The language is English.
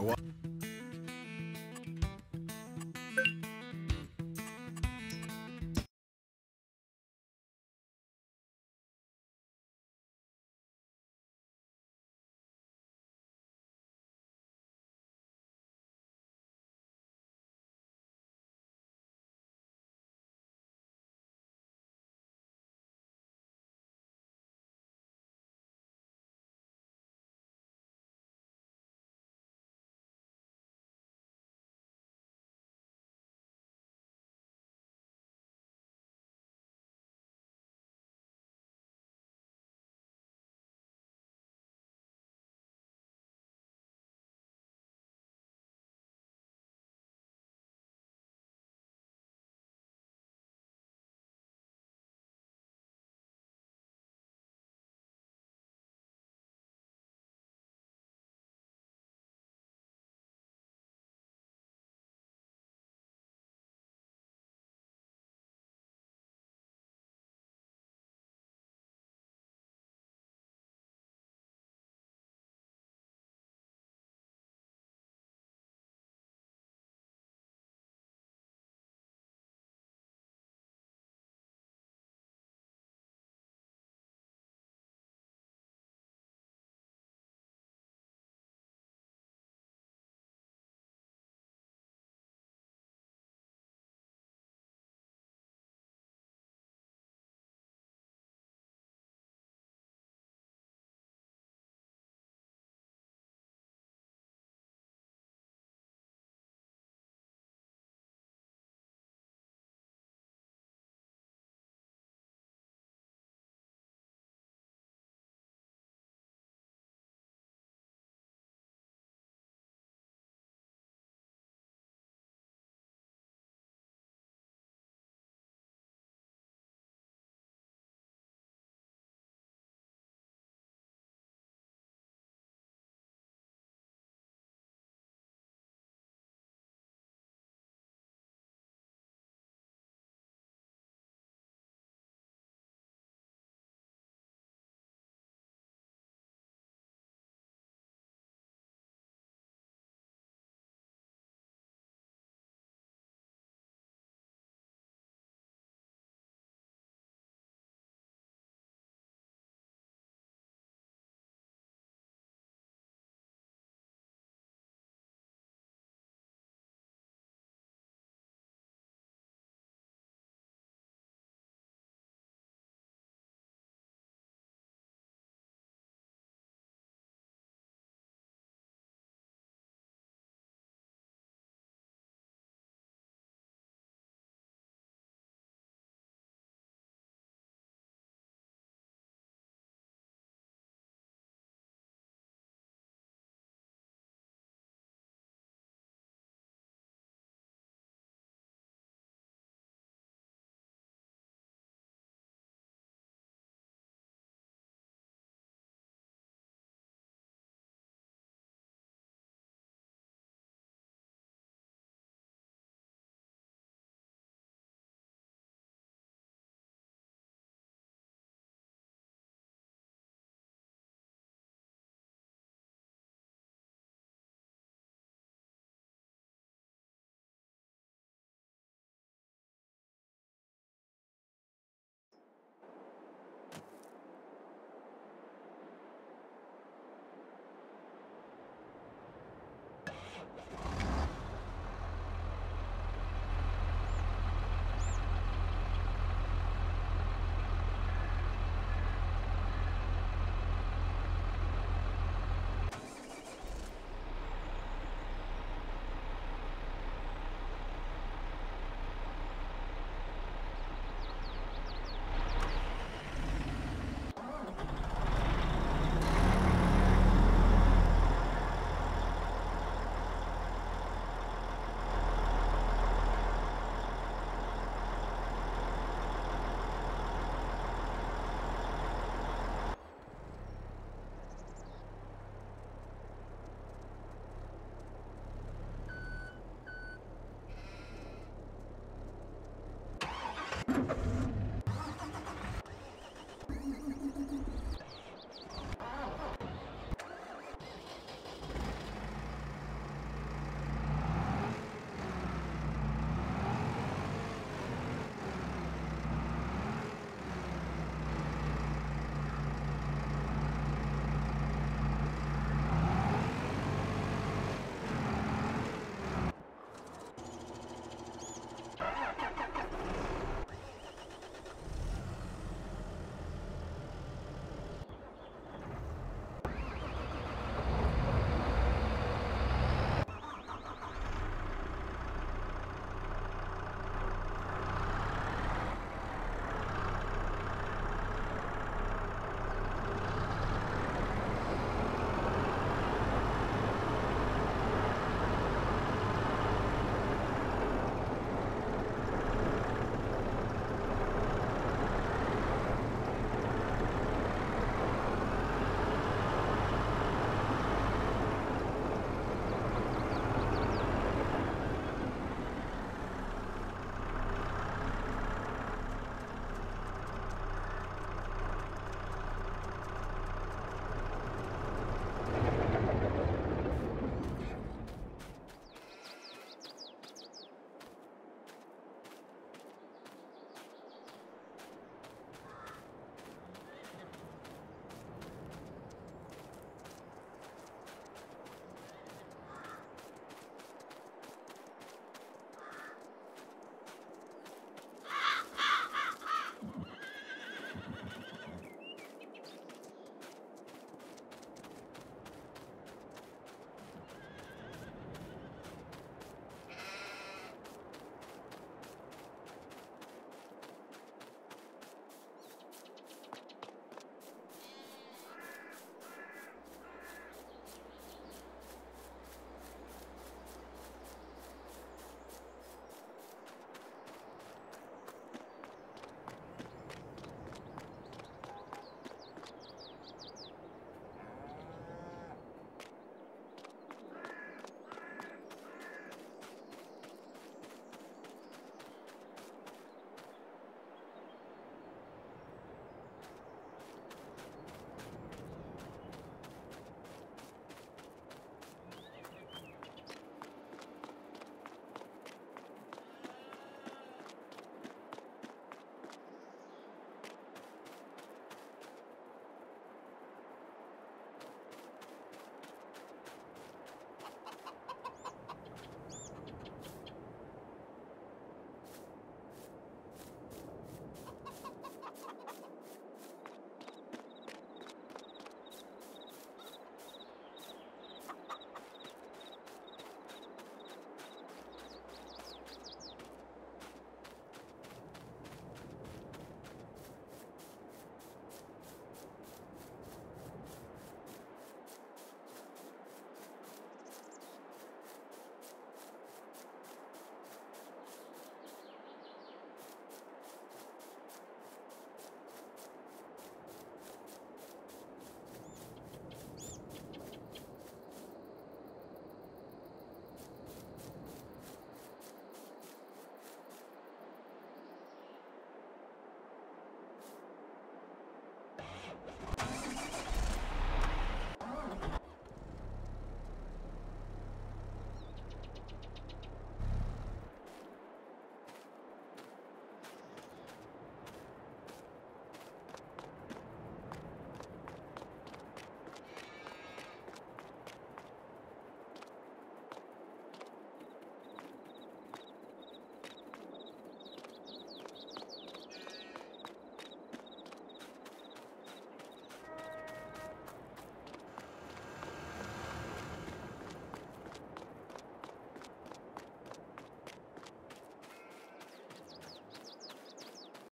Awa.